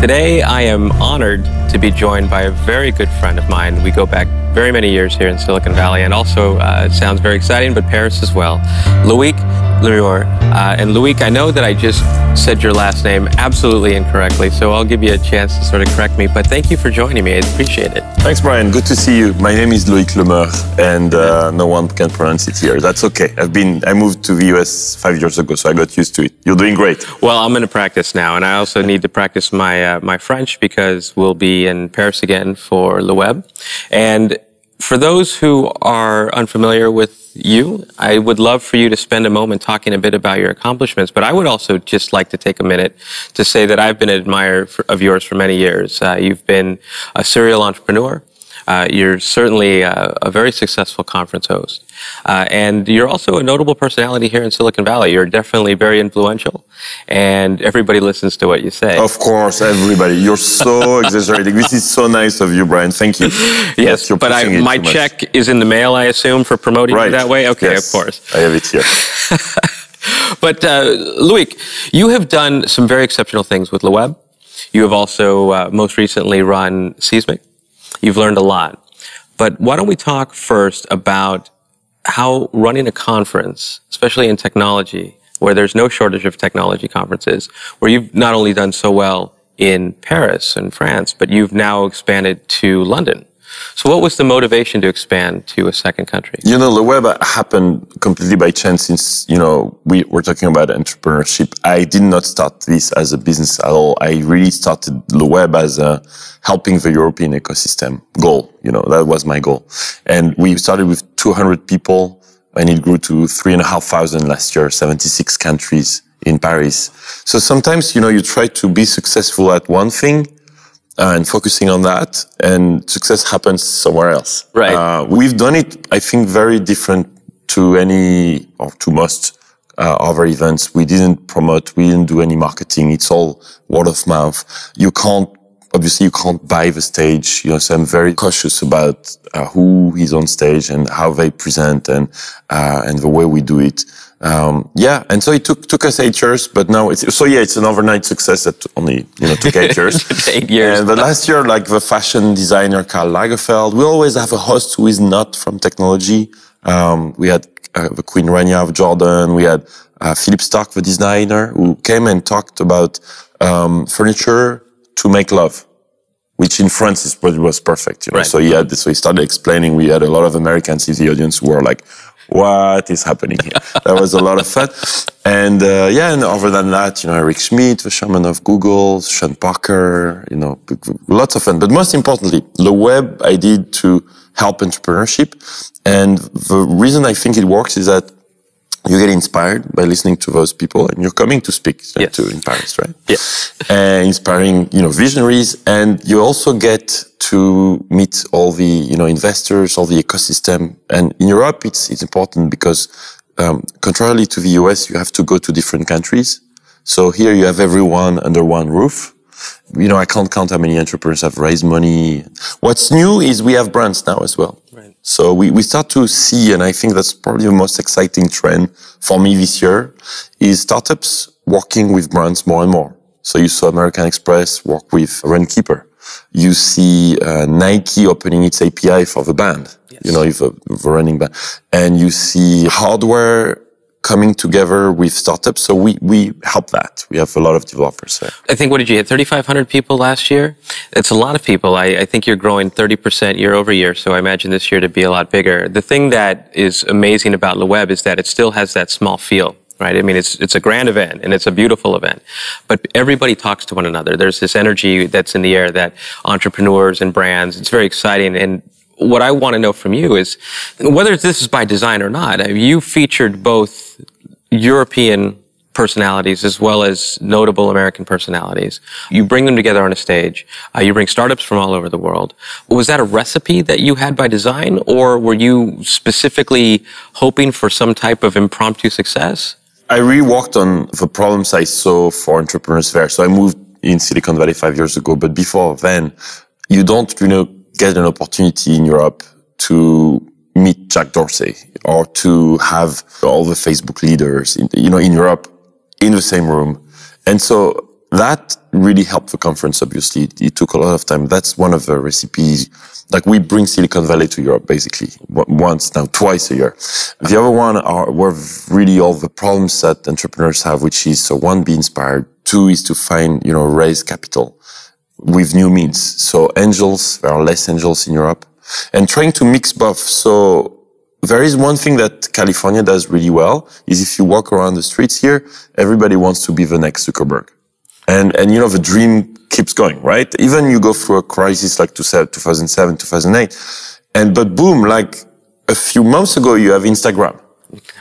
Today, I am honored to be joined by a very good friend of mine. We go back very many years here in Silicon Valley, and also uh, it sounds very exciting, but Paris as well. Loic Le Meur. Uh, and Loic, I know that I just said your last name absolutely incorrectly, so I'll give you a chance to sort of correct me. But thank you for joining me. I appreciate it. Thanks, Brian. Good to see you. My name is Loic Le Meur, and uh, no one can pronounce it here. That's okay. I've been I moved to the US five years ago, so I got used to it. You're doing great. Well, I'm going to practice now, and I also need to practice my uh, my French because we'll be in Paris again for Le Web, and for those who are unfamiliar with you, I would love for you to spend a moment talking a bit about your accomplishments. But I would also just like to take a minute to say that I've been an admirer of yours for many years. Uh, you've been a serial entrepreneur. Uh, you're certainly a, a, very successful conference host. Uh, and you're also a notable personality here in Silicon Valley. You're definitely very influential, and everybody listens to what you say. Of course, everybody. You're so exaggerating. This is so nice of you, Brian. Thank you. Yes, but I, my check is in the mail, I assume, for promoting right. you that way? Okay, yes. of course. I have it here. but, uh, Loic, you have done some very exceptional things with LeWeb. You have also uh, most recently run Seesmic. You've learned a lot. But why don't we talk first about how running a conference, especially in technology, where there's no shortage of technology conferences, where you've not only done so well in Paris and France, but you've now expanded to London. So what was the motivation to expand to a second country? You know, Le Web happened completely by chance since, you know, we were talking about entrepreneurship. I did not start this as a business at all. I really started Le Web as a helping the European ecosystem goal. You know, that was my goal. And we started with 200 people and it grew to three and a half thousand last year, 76 countries in Paris. So sometimes, you know, you try to be successful at one thing uh, and focusing on that, and success happens somewhere else. Right. Uh, we've done it, I think, very different to any or to most uh, other events. We didn't promote, we didn't do any marketing. It's all word of mouth. You can't obviously you can't buy the stage, you know, so I'm very cautious about uh, who is on stage and how they present and, uh, and the way we do it. Um, yeah, and so it took took us eight years, but now it's so yeah, it's an overnight success that only you know took eight years. eight years. And the last year, like the fashion designer Karl Lagerfeld, we always have a host who is not from technology. Um, we had uh, the Queen Rania of Jordan. We had uh, Philippe Starck, the designer, who came and talked about um, furniture to make love which in France is, was perfect, you know. Right. So he had, so he started explaining. We had a lot of Americans in the audience who were like, what is happening here? that was a lot of fun. And uh, yeah, and other than that, you know, Eric Schmidt, the shaman of Google, Sean Parker, you know, lots of fun. But most importantly, Le Web I did to help entrepreneurship. And the reason I think it works is that you get inspired by listening to those people and you're coming to speak yes. to in Paris, right? Yes. And inspiring, you know, visionaries. And you also get to meet all the, you know, investors, all the ecosystem. And in Europe, it's, it's important because, um, contrarily to the US, you have to go to different countries. So here you have everyone under one roof. You know, I can't count how many entrepreneurs have raised money. What's new is we have brands now as well. So we, we start to see, and I think that's probably the most exciting trend for me this year, is startups working with brands more and more. So you saw American Express work with Runkeeper. You see uh, Nike opening its API for the band, yes. you know, if a, the running band. And you see hardware coming together with startups. So we, we help that. We have a lot of developers there. I think, what did you hit? 3,500 people last year? It's a lot of people. I, I think you're growing 30% year over year. So I imagine this year to be a lot bigger. The thing that is amazing about Le Web is that it still has that small feel. Right. I mean, it's it's a grand event and it's a beautiful event, but everybody talks to one another. There's this energy that's in the air that entrepreneurs and brands. It's very exciting, and what I want to know from you is whether this is by design or not. You featured both European personalities as well as notable American personalities. You bring them together on a stage. Uh, you bring startups from all over the world. Was that a recipe that you had by design, or were you specifically hoping for some type of impromptu success? I really on the problems I saw for entrepreneurs there. So I moved in Silicon Valley five years ago, but before then, you don't, you know, get an opportunity in Europe to meet Jack Dorsey or to have all the Facebook leaders, in, you know, in Europe in the same room. And so that really helped the conference, obviously. It, took a lot of time. That's one of the recipes. Like we bring Silicon Valley to Europe, basically, once now, twice a year. The other one are, were really all the problems that entrepreneurs have, which is, so one, be inspired. Two is to find, you know, raise capital with new means. So angels, there are less angels in Europe and trying to mix both. So there is one thing that California does really well is if you walk around the streets here, everybody wants to be the next Zuckerberg. And, and you know, the dream keeps going, right? Even you go through a crisis like 2007, 2008. And, but boom, like a few months ago, you have Instagram.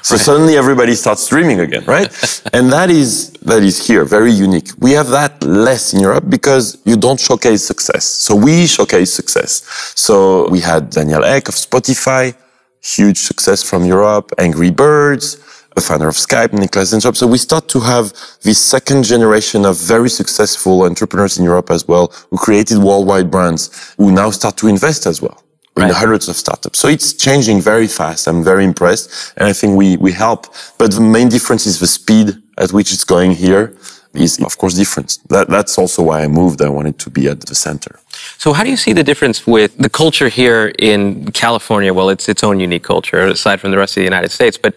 So right. suddenly everybody starts dreaming again, right? and that is, that is here, very unique. We have that less in Europe because you don't showcase success. So we showcase success. So we had Daniel Ek of Spotify, huge success from Europe, Angry Birds, a founder of Skype, Niklas Zennström. So we start to have this second generation of very successful entrepreneurs in Europe as well, who created worldwide brands, who now start to invest as well in right. hundreds of startups. So it's changing very fast. I'm very impressed. And I think we, we help. But the main difference is the speed at which it's going here is of course different. That, that's also why I moved. I wanted to be at the center. So how do you see the difference with the culture here in California? Well, it's its own unique culture aside from the rest of the United States. But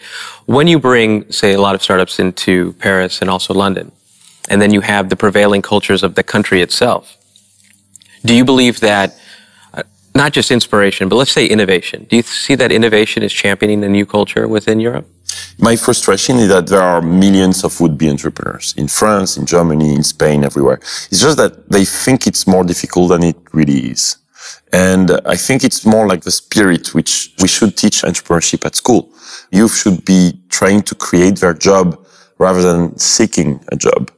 when you bring, say, a lot of startups into Paris and also London, and then you have the prevailing cultures of the country itself, do you believe that not just inspiration, but let's say innovation. Do you see that innovation is championing a new culture within Europe? My frustration is that there are millions of would-be entrepreneurs in France, in Germany, in Spain, everywhere. It's just that they think it's more difficult than it really is. And I think it's more like the spirit which we should teach entrepreneurship at school. Youth should be trying to create their job rather than seeking a job.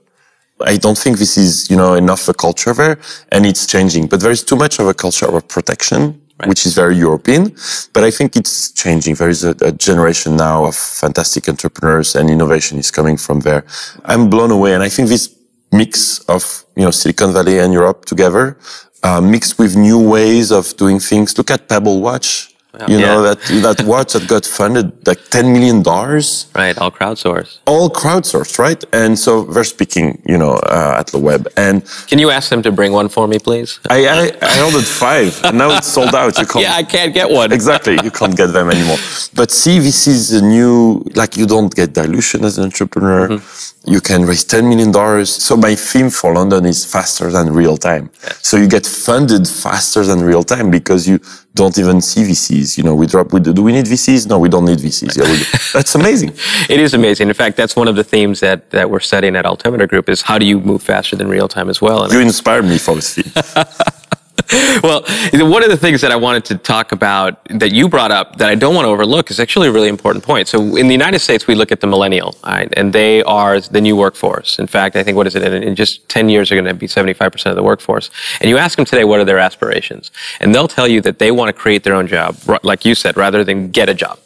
I don't think this is, you know, enough of a culture there and it's changing, but there is too much of a culture of protection Right. which is very European. But I think it's changing. There is a, a, generation now of fantastic entrepreneurs and innovation is coming from there. I'm blown away. And I think this mix of, you know, Silicon Valley and Europe together, uh, mixed with new ways of doing things. Look at Pebble Watch. You yeah. know, that, that watch that got funded like $10 million. Right, all crowdsourced. All crowdsourced, right? And so they're speaking, you know, uh, at Le Web. And can you ask them to bring one for me, please? I, I, I ordered five, and now it's sold out. You can't, yeah, I can't get one. exactly, you can't get them anymore. But see, this is a new, like you don't get dilution as an entrepreneur. Mm-hmm you can raise $10 million. So my theme for London is faster than real time. So you get funded faster than real time because you don't even see VCs. You know, we drop, we do, do we need VCs? No, we don't need VCs. Yeah, that's amazing. it is amazing. In fact, that's one of the themes that, that we're studying at Altimeter Group is how do you move faster than real time as well? And you inspired me for this theme. well, one of the things that I wanted to talk about that you brought up that I don't want to overlook is actually a really important point. So in the United States, we look at the millennial, right? and they are the new workforce. In fact, I think what is it? In just 10 years, they're going to be 75% of the workforce. And you ask them today, what are their aspirations? And they'll tell you that they want to create their own job, like you said, rather than get a job.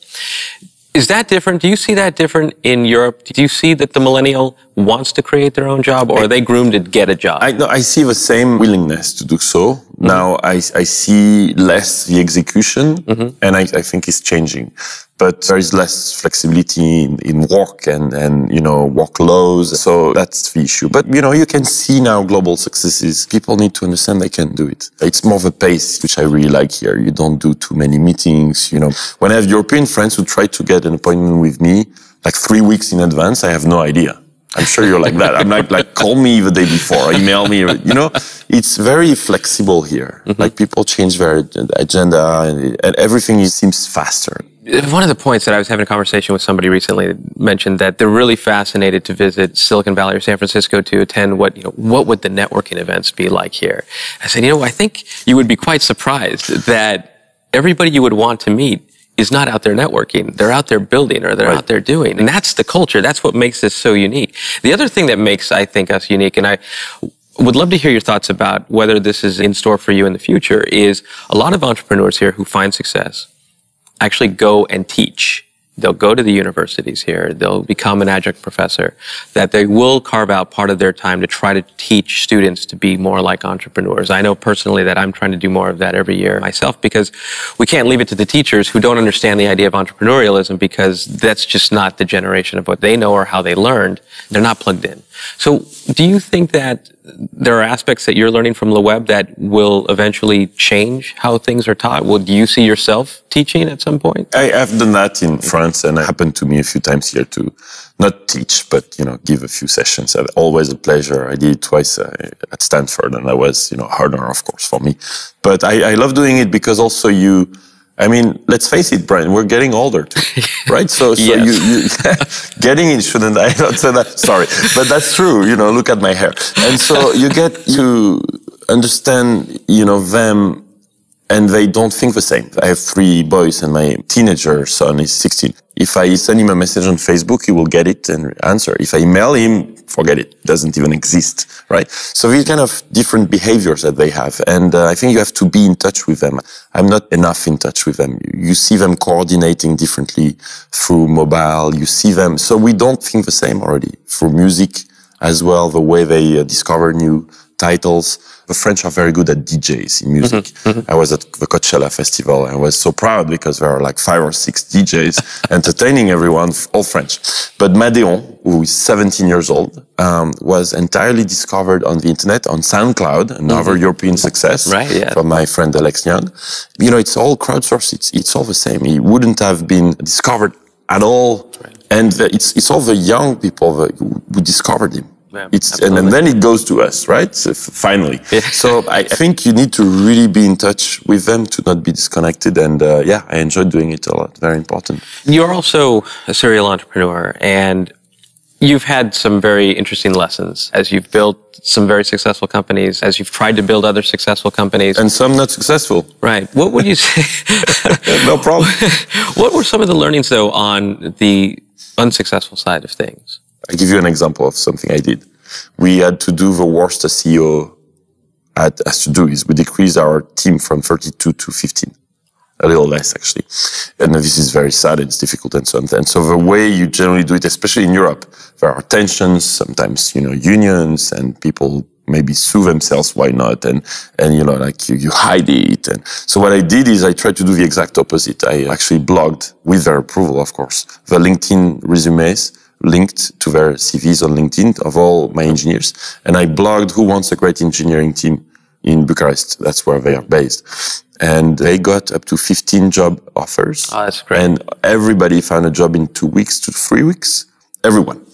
Is that different? Do you see that different in Europe? Do you see that the millennial wants to create their own job or are they groomed to get a job? I, no, I see the same willingness to do so. Mm-hmm. Now I, I see less the execution mm-hmm. and I, I think it's changing but there is less flexibility in, in work and, and, you know, work laws. So that's the issue. But, you know, you can see now global successes. People need to understand they can do it. It's more of a pace, which I really like here. You don't do too many meetings. You know, when I have European friends who try to get an appointment with me, like three weeks in advance, I have no idea. I'm sure you're like that. I'm like, like, call me the day before, email me. You know, it's very flexible here. Mm-hmm. Like people change their agenda and, and everything seems faster one of the points that I was having a conversation with somebody recently mentioned that they're really fascinated to visit Silicon Valley or San Francisco to attend what, you know, what would the networking events be like here? I said, you know, I think you would be quite surprised that everybody you would want to meet is not out there networking. They're out there building or they're right. out there doing. And that's the culture. That's what makes this so unique. The other thing that makes, I think, us unique, and I would love to hear your thoughts about whether this is in store for you in the future, is a lot of entrepreneurs here who find success actually go and teach. They'll go to the universities here. They'll become an adjunct professor. That they will carve out part of their time to try to teach students to be more like entrepreneurs. I know personally that I'm trying to do more of that every year myself because we can't leave it to the teachers who don't understand the idea of entrepreneurialism because that's just not the generation of what they know or how they learned. They're not plugged in. So do you think that there are aspects that you're learning from Le Web that will eventually change how things are taught? Well, do you see yourself teaching at some point? I have done that in France and it happened to me a few times here to not teach, but, you know, give a few sessions. Always a pleasure. I did it twice uh, at Stanford and that was, you know, harder, of course, for me. But I, I love doing it because also you, I mean, let's face it, Brian, we're getting older too, right? So, so yes. you, you getting it shouldn't, I don't say that, sorry, but that's true, you know, look at my hair. And so you get to understand, you know, them and they don't think the same. I have three boys and my teenager son is 16. If I send him a message on Facebook, he will get it and answer. If I email him, forget it. it doesn't even exist, right? So these kind of different behaviors that they have. And uh, I think you have to be in touch with them. I'm not enough in touch with them. You see them coordinating differently through mobile. You see them. So we don't think the same already through music as well, the way they uh, discover new titles. The French are very good at DJs in music. Mm-hmm, mm-hmm. I was at the Coachella Festival and I was so proud because there are like five or six DJs entertaining everyone, all French. But Madeon, who is 17 years old, um, was entirely discovered on the internet on SoundCloud, another mm-hmm. European success right, yeah. from my friend Alex Ljung. You know, it's all crowdsourced. It's, it's all the same. He wouldn't have been discovered at all. Right. And it's, it's all the young people who, who discovered him. Yeah, it's and, and, then it goes to us, right? So finally. Yeah. So I think you need to really be in touch with them to not be disconnected. And uh, yeah, I enjoy doing it a lot. Very important. You're also a serial entrepreneur, and you've had some very interesting lessons as you've built some very successful companies, as you've tried to build other successful companies, and some not successful. Right. What would you say? no problem. what were some of the learnings though on the unsuccessful side of things? I give you an example of something I did. We had to do the worst a CEO had, has to do is we decreased our team from 32 to 15. A little less actually. And this is very sad and it's difficult and so on. And so the way you generally do it, especially in Europe, there are tensions, sometimes, you know, unions and people maybe sue themselves. Why not? And, and, you know, like you, you hide it. And so what I did is I tried to do the exact opposite. I actually blogged with their approval, of course, the LinkedIn resumes linked to their CVs on LinkedIn of all my engineers. And I blogged who wants a great engineering team in Bucharest. That's where they are based. And they got up to 15 job offers. Oh, that's great. And everybody found a job in two weeks to three weeks. Everyone.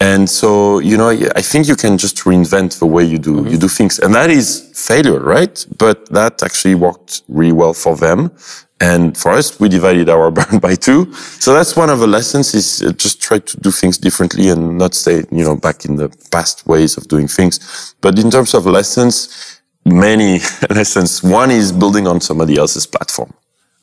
And so, you know, I think you can just reinvent the way you do, mm-hmm. you do things. And that is failure, right? But that actually worked really well for them. And for us, we divided our burn by two. So that's one of the lessons is uh, just try to do things differently and not stay, you know, back in the past ways of doing things. But in terms of lessons, many lessons. One is building on somebody else's platform,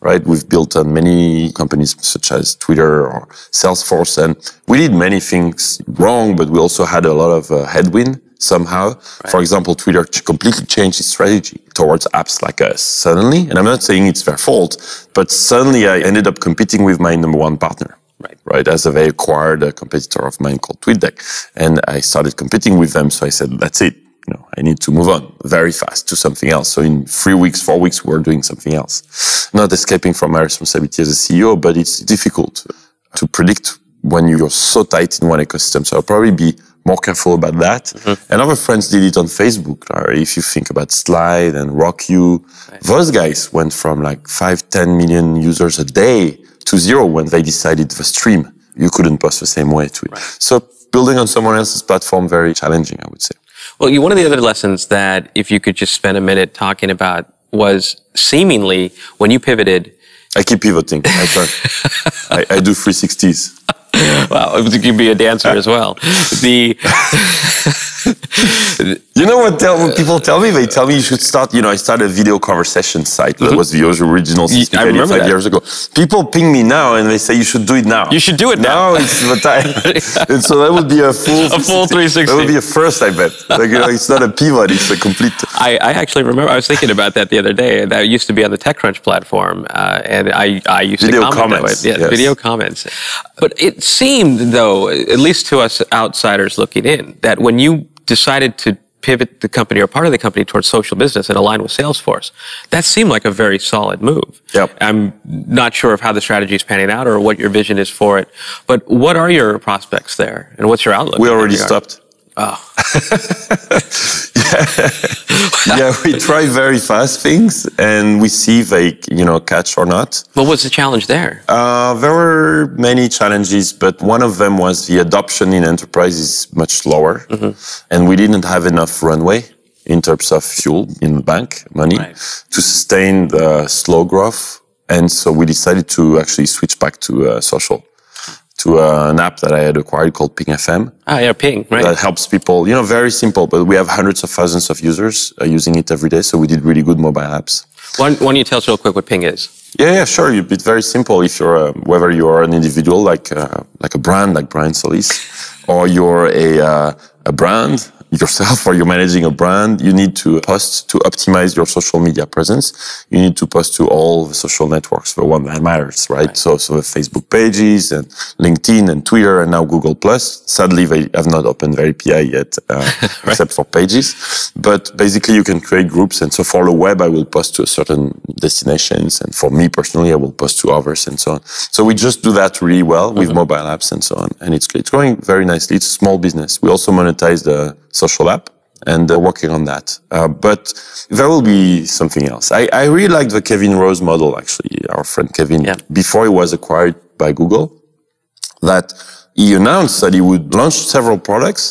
right? We've built on many companies such as Twitter or Salesforce and we did many things wrong, but we also had a lot of uh, headwind somehow. Right. For example, Twitter completely changed its strategy towards apps like us suddenly. And I'm not saying it's their fault, but suddenly I ended up competing with my number one partner. Right. Right. As they acquired a competitor of mine called TweetDeck. And I started competing with them. So I said, that's it. You I need to move on very fast to something else. So in three weeks, four weeks, we're doing something else. Not escaping from my responsibility as a CEO, but it's difficult to predict when you're so tight in one ecosystem. So I'll probably be more careful about that. Mm-hmm. And other friends did it on Facebook. if you think about Slide and RockYou, right. those guys went from like five, 10 million users a day to zero when they decided the stream. You couldn't post the same way to it. Right. So building on someone else's platform, very challenging, I would say. Well, one of the other lessons that if you could just spend a minute talking about was seemingly when you pivoted. I keep pivoting. I, I, I do 360s. Well, you could be a dancer as well. The you know what, tell, what people tell me? They tell me you should start. You know, I started a video conversation site that mm-hmm. was the original I remember five years ago. People ping me now and they say you should do it now. You should do it now. Now it's the time. and so that would be a full a full 360. That would be a first, I bet. Like you know, it's not a pivot; it's a complete. I, I actually remember. I was thinking about that the other day. That used to be on the TechCrunch platform, uh, and I I used video to comment comments. Yeah, yes. video comments. But it seemed though, at least to us outsiders looking in, that when you decided to pivot the company or part of the company towards social business and align with Salesforce. That seemed like a very solid move. Yep. I'm not sure of how the strategy is panning out or what your vision is for it, but what are your prospects there and what's your outlook? We already stopped. Oh. Ah. yeah. yeah, we try very fast things and we see if they, you know, catch or not. What was the challenge there? Uh, there were many challenges, but one of them was the adoption in enterprise is much slower, mm-hmm. and we didn't have enough runway in terms of fuel in the bank money right. to sustain the slow growth. And so we decided to actually switch back to uh, social to uh, an app that I had acquired called Ping FM. Ah, yeah, Ping, right. That helps people, you know, very simple, but we have hundreds of thousands of users uh, using it every day. So we did really good mobile apps. Why, why don't you tell us real quick what Ping is? Yeah, yeah, sure. It's very simple. If you're, a, whether you're an individual, like, uh, like a brand, like Brian Solis, or you're a, uh, a brand, yourself or you're managing a brand, you need to post to optimize your social media presence. You need to post to all the social networks, the one that matters, right? right. So, so the Facebook pages and LinkedIn and Twitter and now Google Plus. Sadly, they have not opened their API yet, uh, right. except for pages. But basically, you can create groups. And so for Le Web, I will post to certain destinations. And for me personally, I will post to others and so on. So we just do that really well with mm-hmm. mobile apps and so on. And it's, it's going very nicely. It's a small business. We also monetize the social app and uh, working on that. Uh, but there will be something else. I, I really like the Kevin Rose model, actually, our friend Kevin, yeah. before he was acquired by Google, that he announced that he would launch several products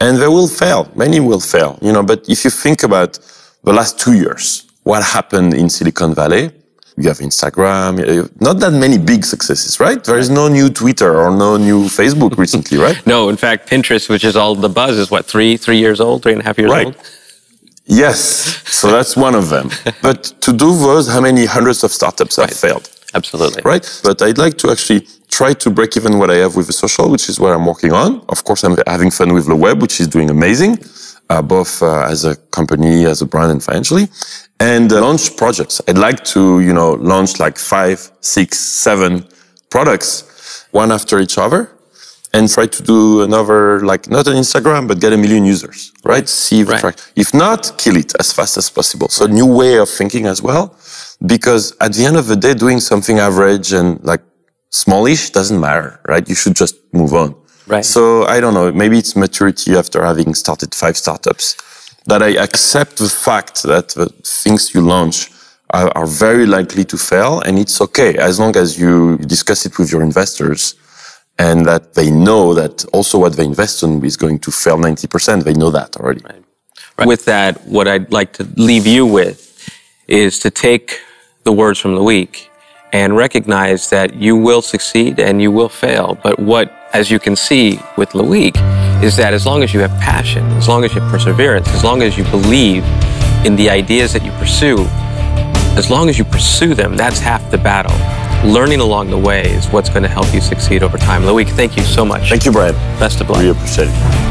and they will fail. Many will fail, you know, but if you think about the last two years, what happened in Silicon Valley, you have Instagram, not that many big successes, right? There is no new Twitter or no new Facebook recently, right? no, in fact, Pinterest, which is all the buzz, is what, three, three years old, three and a half years right. old? Yes, so that's one of them. but to do those, how many hundreds of startups have right. failed? Absolutely. Right? But I'd like to actually try to break even what I have with the social, which is what I'm working on. Of course, I'm having fun with Le Web, which is doing amazing, uh, both uh, as a company, as a brand, and financially and uh, launch projects. I'd like to, you know, launch like five, six, seven products, one after each other, and try to do another, like not an Instagram, but get a million users, right? See if, right. if not, kill it as fast as possible. So new way of thinking as well, because at the end of the day, doing something average and like smallish doesn't matter, right? You should just move on. Right. So I don't know, maybe it's maturity after having started five startups that I accept the fact that the things you launch are, are, very likely to fail and it's okay as long as you discuss it with your investors and that they know that also what they invest in is going to fail 90%. They know that already. Right. Right. With that, what I'd like to leave you with is to take the words from the week and recognize that you will succeed and you will fail. But what, as you can see with Loic, is that as long as you have passion, as long as you have perseverance, as long as you believe in the ideas that you pursue, as long as you pursue them, that's half the battle. Learning along the way is what's going to help you succeed over time. Loic, thank you so much. Thank you, Brad. Best of luck. We appreciate it.